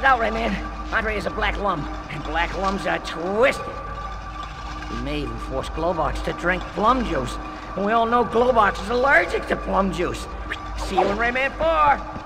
Look out, Rayman. Andre is a black lum, and black lums are twisted. He may even force Globox to drink plum juice. And we all know Globox is allergic to plum juice. See you in Rayman 4.